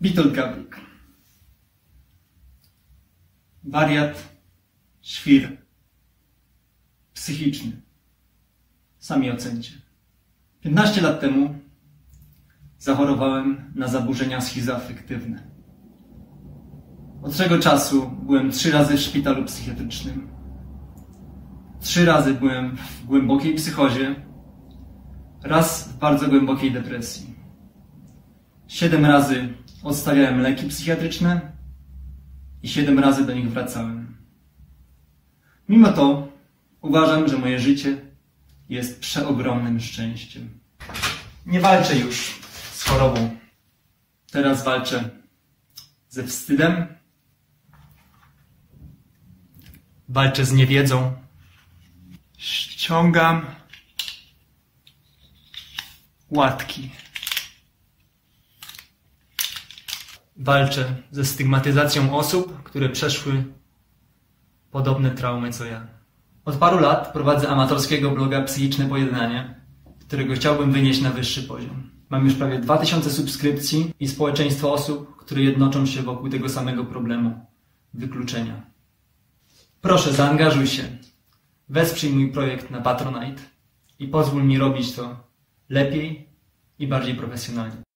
Witold Gawlik. Wariat, świr, psychiczny. Sami ocencie. 15 lat temu zachorowałem na zaburzenia schizoafektywne. Od tego czasu byłem trzy razy w szpitalu psychiatrycznym. Trzy razy byłem w głębokiej psychozie, raz w bardzo głębokiej depresji. Siedem razy odstawiałem leki psychiatryczne i siedem razy do nich wracałem. Mimo to uważam, że moje życie jest przeogromnym szczęściem. Nie walczę już z chorobą. Teraz walczę ze wstydem. Walczę z niewiedzą. Ściągam łatki. Walczę ze stygmatyzacją osób, które przeszły podobne traumy co ja. Od paru lat prowadzę amatorskiego bloga Psychiczne Pojednanie, którego chciałbym wynieść na wyższy poziom. Mam już prawie 2000 subskrypcji i społeczeństwo osób, które jednoczą się wokół tego samego problemu wykluczenia. Proszę, zaangażuj się. Wesprzyj mój projekt na Patronite i pozwól mi robić to lepiej i bardziej profesjonalnie.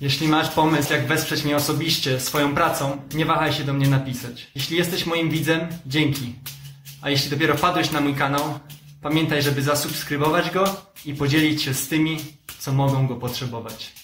Jeśli masz pomysł, jak wesprzeć mnie osobiście swoją pracą, nie wahaj się do mnie napisać. Jeśli jesteś moim widzem, dzięki. A jeśli dopiero wpadłeś na mój kanał, pamiętaj, żeby zasubskrybować go i podzielić się z tymi, co mogą go potrzebować.